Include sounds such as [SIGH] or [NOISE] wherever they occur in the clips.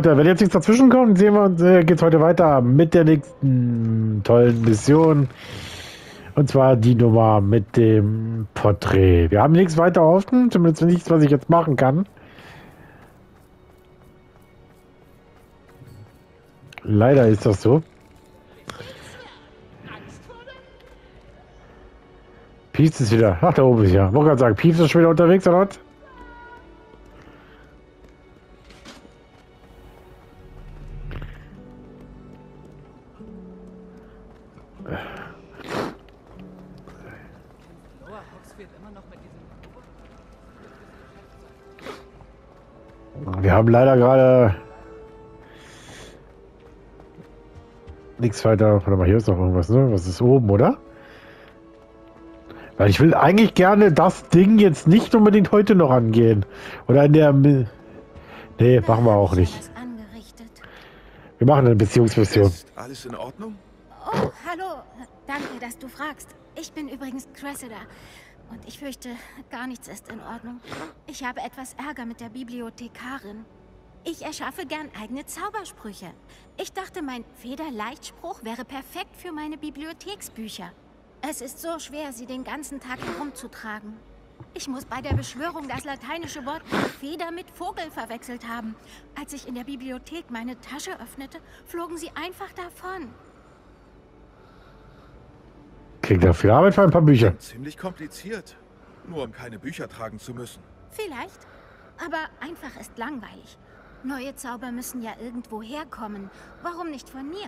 Leute, wenn jetzt nichts dazwischen kommt, sehen wir uns, äh, geht's heute weiter mit der nächsten tollen Mission. Und zwar die Nummer mit dem Porträt. Wir haben nichts weiter offen, zumindest nichts, was ich jetzt machen kann. Leider ist das so. Pieps ist wieder. Ach, da oben ist ja. Wollte gerade sagen, Pieps ist schon wieder unterwegs, oder was? Wir haben leider gerade nichts weiter. Warte mal, hier ist noch irgendwas, ne? Was ist oben, oder? Weil ich will eigentlich gerne das Ding jetzt nicht unbedingt heute noch angehen. Oder in der... Nee, machen wir auch nicht. Wir machen eine Beziehungsmission. Ist alles in Ordnung? Oh, hallo. Danke, dass du fragst. Ich bin übrigens Cressida. Und ich fürchte, gar nichts ist in Ordnung. Ich habe etwas Ärger mit der Bibliothekarin. Ich erschaffe gern eigene Zaubersprüche. Ich dachte, mein Federleichtspruch wäre perfekt für meine Bibliotheksbücher. Es ist so schwer, sie den ganzen Tag herumzutragen. Ich muss bei der Beschwörung das lateinische Wort Feder mit Vogel verwechselt haben. Als ich in der Bibliothek meine Tasche öffnete, flogen sie einfach davon. Klingt ja viel Arbeit für ein paar Bücher. Ziemlich kompliziert. Nur um keine Bücher tragen zu müssen. Vielleicht. Aber einfach ist langweilig. Neue Zauber müssen ja irgendwo herkommen. Warum nicht von mir?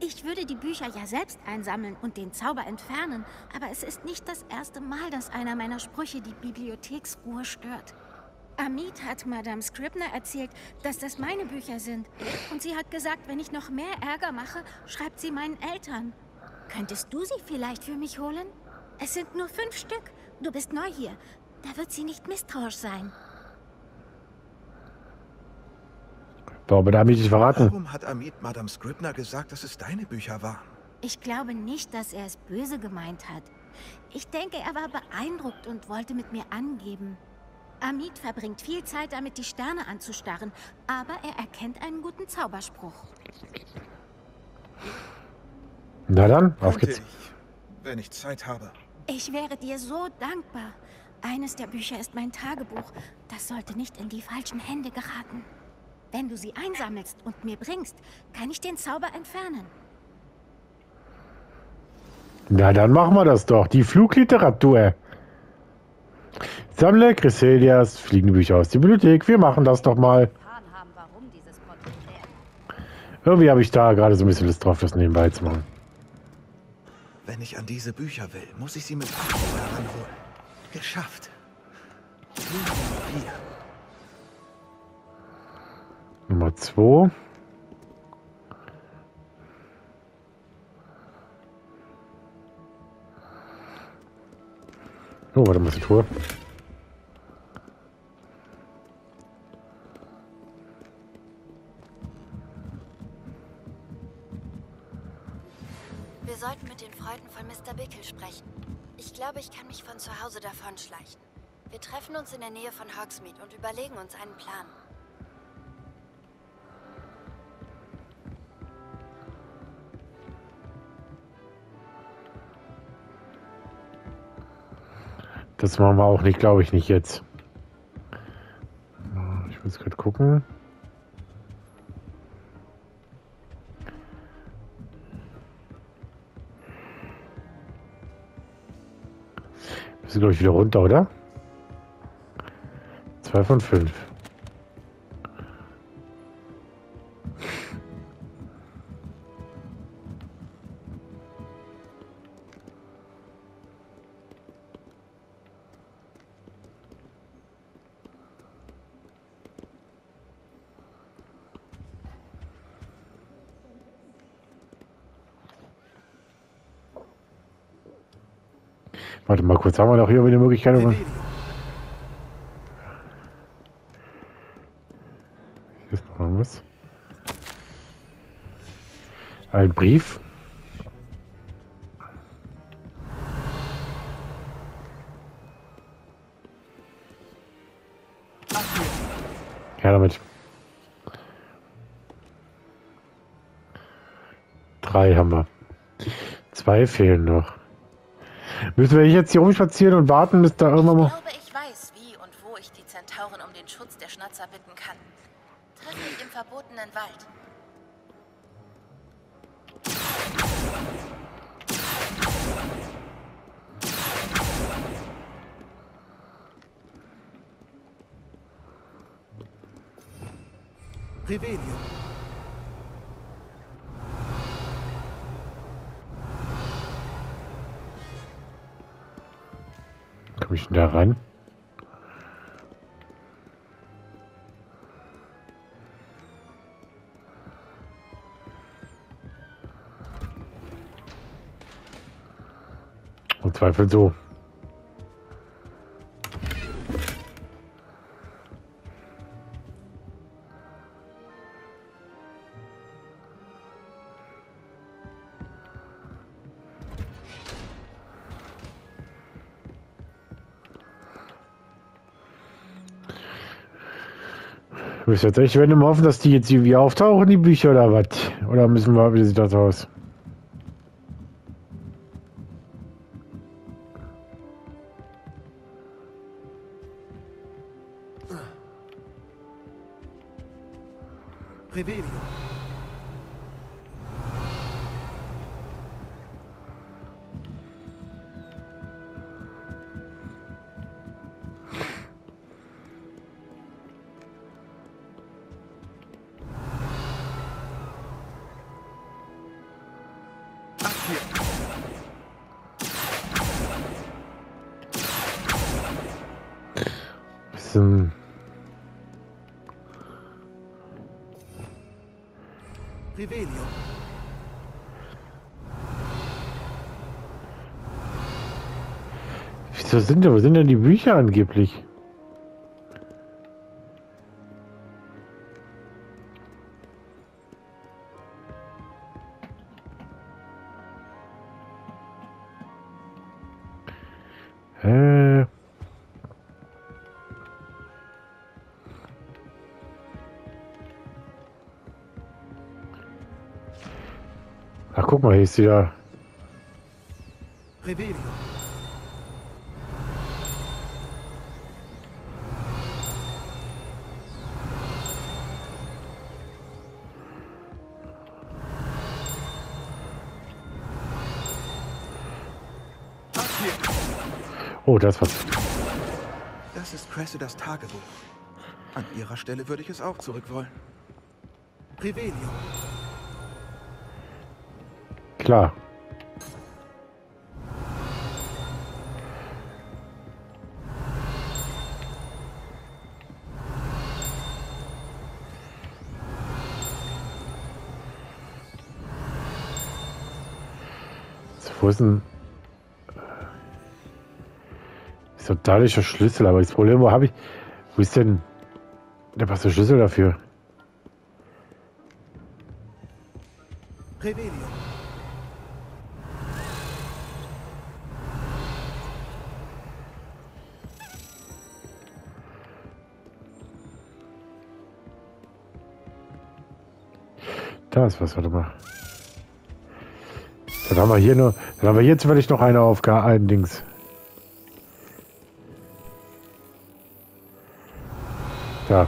Ich würde die Bücher ja selbst einsammeln und den Zauber entfernen, aber es ist nicht das erste Mal, dass einer meiner Sprüche die Bibliotheksruhe stört. Amit hat Madame Scribner erzählt, dass das meine Bücher sind. Und sie hat gesagt, wenn ich noch mehr Ärger mache, schreibt sie meinen Eltern. Könntest du sie vielleicht für mich holen? Es sind nur fünf Stück. Du bist neu hier. Da wird sie nicht misstrauisch sein. Warum hat Amit nicht verraten? Warum hat Amit Madame Scribner gesagt, dass es deine Bücher waren? Ich glaube nicht, dass er es böse gemeint hat. Ich denke, er war beeindruckt und wollte mit mir angeben. Amit verbringt viel Zeit damit, die Sterne anzustarren, aber er erkennt einen guten Zauberspruch. Na dann, auf geht's. Ich, wenn ich Zeit habe. Ich wäre dir so dankbar. Eines der Bücher ist mein Tagebuch. Das sollte nicht in die falschen Hände geraten. Wenn du sie einsammelst und mir bringst, kann ich den Zauber entfernen. Na, dann machen wir das doch. Die Flugliteratur. Sammle Chryselias Fliegenbücher aus der Bibliothek. Wir machen das doch mal. Irgendwie habe ich da gerade so ein bisschen Lust drauf, das nebenbei zu machen. Wenn ich an diese Bücher will, muss ich sie mit Abenteuer ranholen. Geschafft. Hier. Nummer 2. Oh, warte mal, die Tour. Bickel sprechen. Ich glaube, ich kann mich von zu Hause davonschleichen. Wir treffen uns in der Nähe von Hogsmeade und überlegen uns einen Plan. Das machen wir auch nicht, glaube ich nicht jetzt. Ich muss gerade gucken. Sind, glaube ich, wieder runter, oder? Zwei von fünf. Warte mal kurz, haben wir noch hier eine Möglichkeit? ist noch irgendwas. Ein Brief. Ja, damit. Drei haben wir. Zwei fehlen noch. Müssen wir jetzt hier rumspazieren und warten, bis da irgendwann mal... Ich glaube, ich weiß, wie und wo ich die Zentauren um den Schutz der Schnatzer bitten kann. Treff mich im verbotenen Wald. Revelio. Komme ich denn da ran? Im Zweifel so. Echt, wenn wir hoffen, dass die jetzt irgendwie auftauchen, die Bücher oder was? Oder müssen wir, wie sieht das aus? Bisschen. Revelio. Wieso sind wo sind denn die Bücher angeblich? Ach, guck mal, hier ist wieder. Revelio. Oh, das was. Das ist Cressidas Tagebuch. An ihrer Stelle würde ich es auch zurück wollen. Revelio. Klar. Wo ist denn... Ist doch da nicht der Schlüssel, aber das Problem, wo habe ich... Wo ist denn... Der was ist der Schlüssel dafür? Revelio. Da ist was, warte mal. Dann haben wir hier nur, dann haben wir jetzt vielleicht noch eine Aufgabe, ein Dings. Da.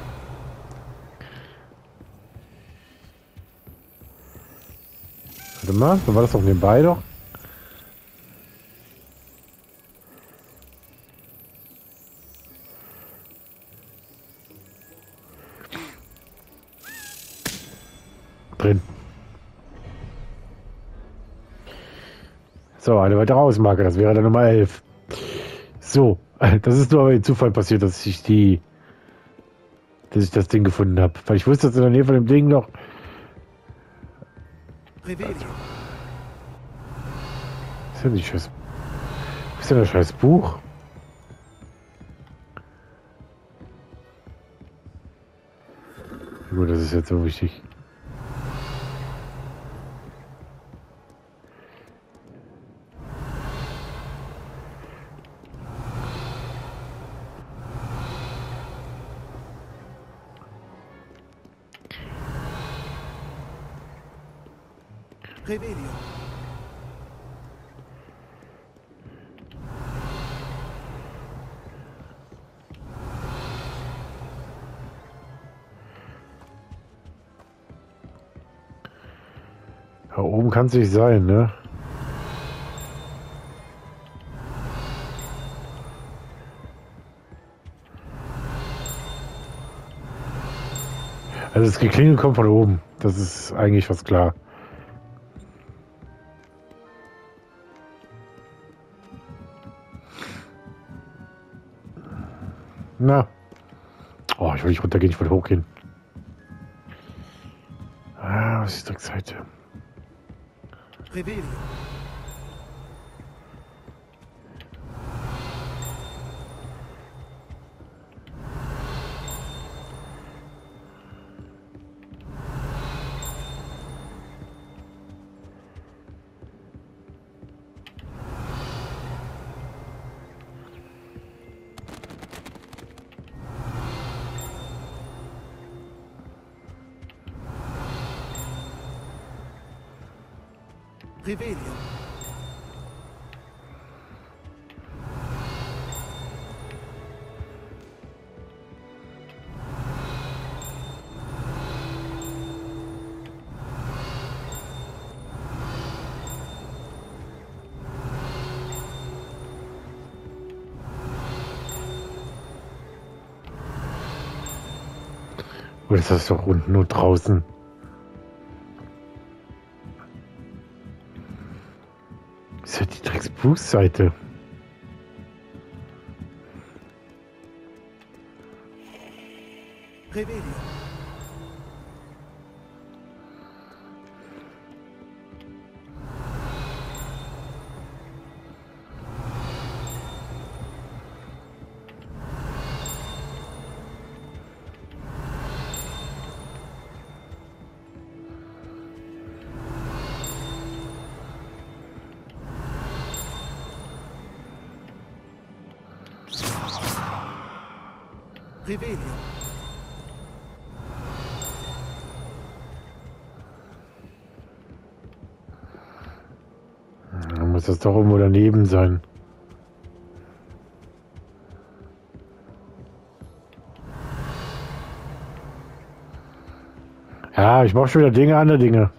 Warte mal, war das doch nebenbei doch. So, eine weitere Ausmarke, das wäre dann Nummer 11. So, [LAUGHS] das ist nur aber Zufall passiert, dass ich die, dass ich das Ding gefunden habe. Weil ich wusste, dass in der Nähe von dem Ding noch ist denn die scheiß, ist denn das scheiß Buch? Gut, das ist jetzt so wichtig. Kann es nicht sein, ne? Also das Geklingel kommt von oben. Das ist eigentlich fast klar. Na. Oh, ich will nicht runtergehen, ich will hochgehen. Ah, was ist die Rückseite? Revelio. Revelio. Oder ist das doch unten nur draußen? Ja Revelio. Dann muss das doch irgendwo daneben sein. Ja, ich mache schon wieder Dinge, andere Dinge.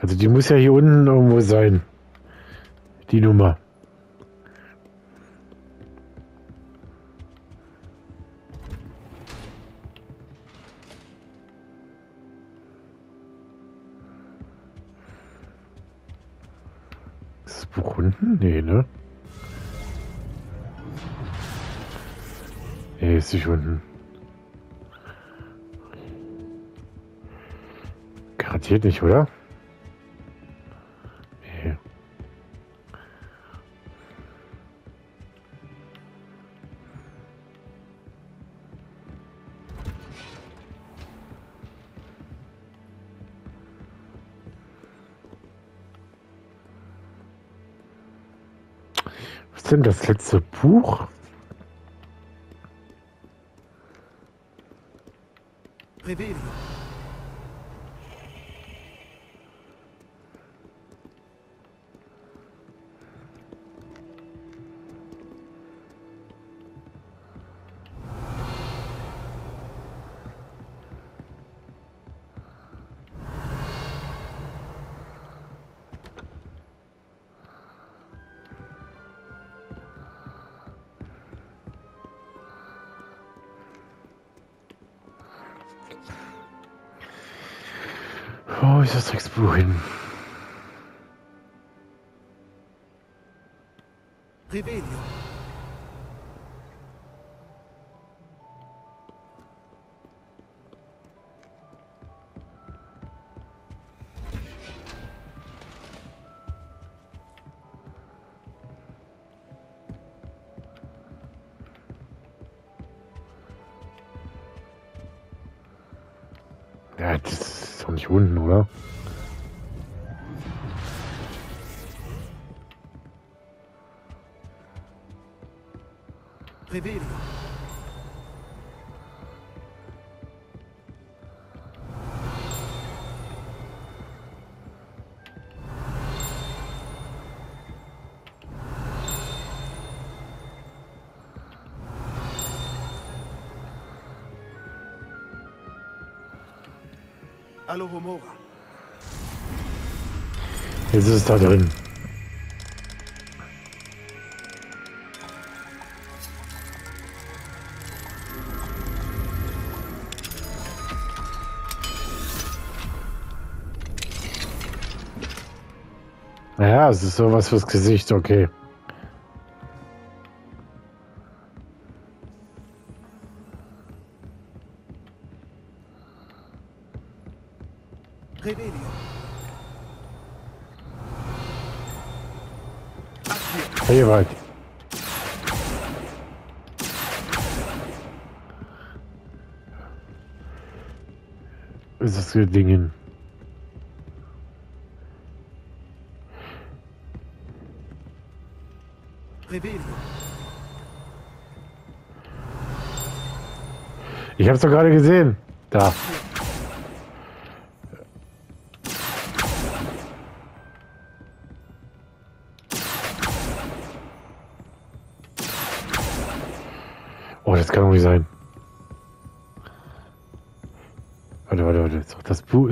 Also die muss ja hier unten irgendwo sein. Die Nummer. Nee, ne? Nee, ist nicht unten. Garantiert nicht, oder? Ist denn das letzte Buch? Revelio. Ist das Drecksbuch hin? Revelio. Alohomora. Jetzt ist es da drin. Naja, es ist sowas fürs Gesicht, okay. Weit. Ist für Dingen? Ich hab's doch gerade gesehen. Da.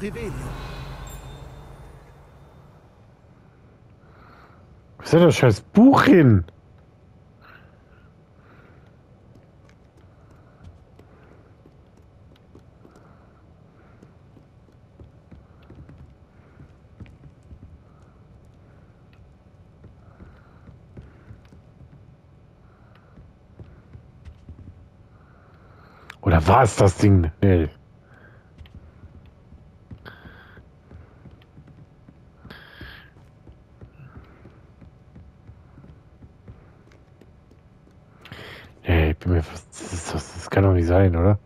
Rebellion. Was ist das scheiß Buch hin? Oder war es das Ding? Nee, ich bin mir fast. Das, ist, das, sein, oder?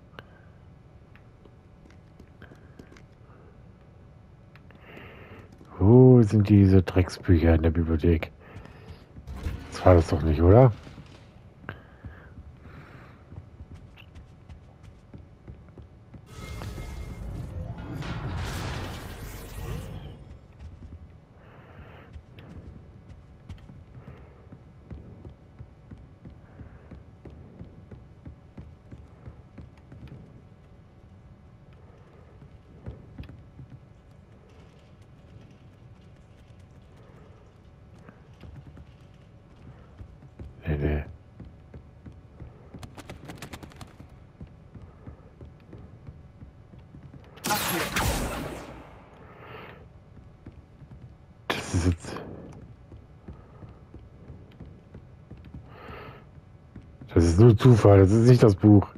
Wo sind diese Drecksbücher in der Bibliothek? Das war das doch nicht, oder? Nee, nee. Accio. Das ist jetzt. Das ist nur Zufall, das ist nicht das Buch.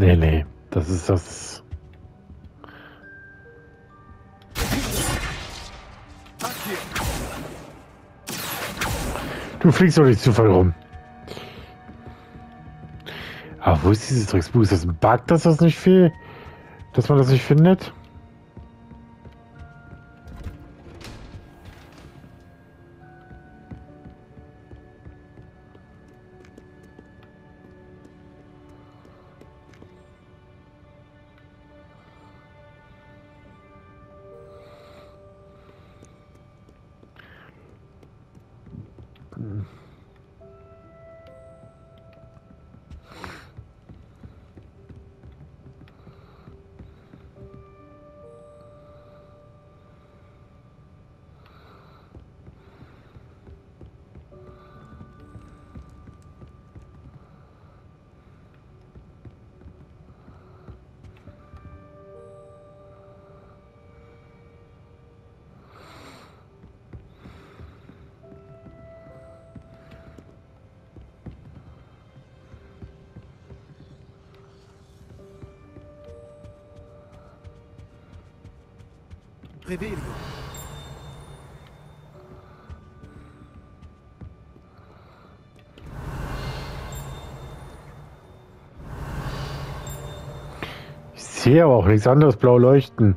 Nee, nee. Das ist das. Du fliegst doch nicht zu voll rum. Aber wo ist dieses Drecksbuch? Ist das ein Bug, dass das nicht fehlt? Dass man das nicht findet? Revelio. Ich sehe aber auch nichts anderes blau leuchten.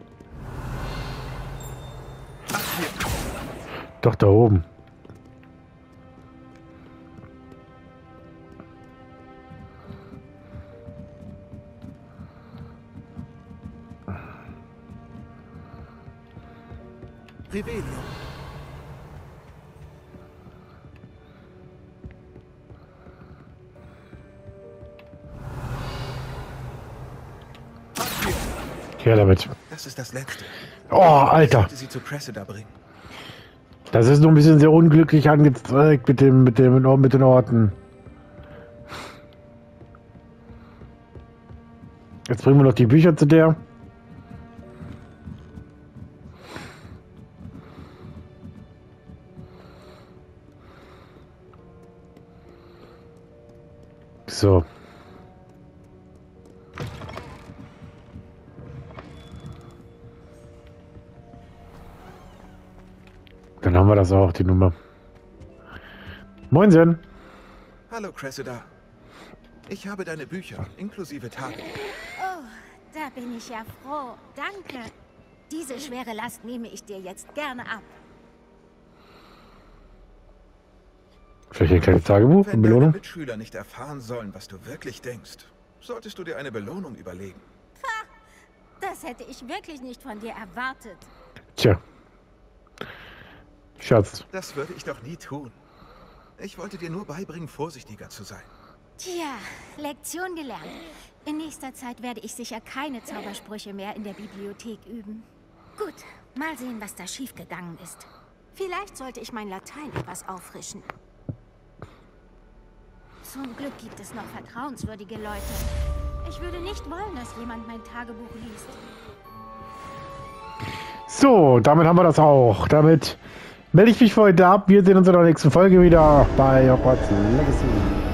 Doch da oben. Ist das Letzte. Oh, Alter. Sie zu Cressida bringen. Das ist nur ein bisschen sehr unglücklich angezeigt mit dem, mit dem, mit den Orten. Jetzt bringen wir noch die Bücher zu der. So. Wir das auch, die Nummer. Moinsen. Hallo, Cressida. Ich habe deine Bücher, inklusive Tagebuch. Oh, da bin ich ja froh. Danke. Diese schwere Last nehme ich dir jetzt gerne ab. Vielleicht ein kleines Tagebuch, eine Wenn deine Belohnung. Mitschüler nicht erfahren sollen, was du wirklich denkst, solltest du dir eine Belohnung überlegen. Das hätte ich wirklich nicht von dir erwartet. Tja. Schatz. Das würde ich doch nie tun. Ich wollte dir nur beibringen, vorsichtiger zu sein. Tja, Lektion gelernt. In nächster Zeit werde ich sicher keine Zaubersprüche mehr in der Bibliothek üben. Gut, mal sehen, was da schiefgegangen ist. Vielleicht sollte ich mein Latein etwas auffrischen. Zum Glück gibt es noch vertrauenswürdige Leute. Ich würde nicht wollen, dass jemand mein Tagebuch liest. So, damit haben wir das auch. Damit melde ich mich für heute ab. Wir sehen uns in der nächsten Folge wieder bei Hogwarts Legacy.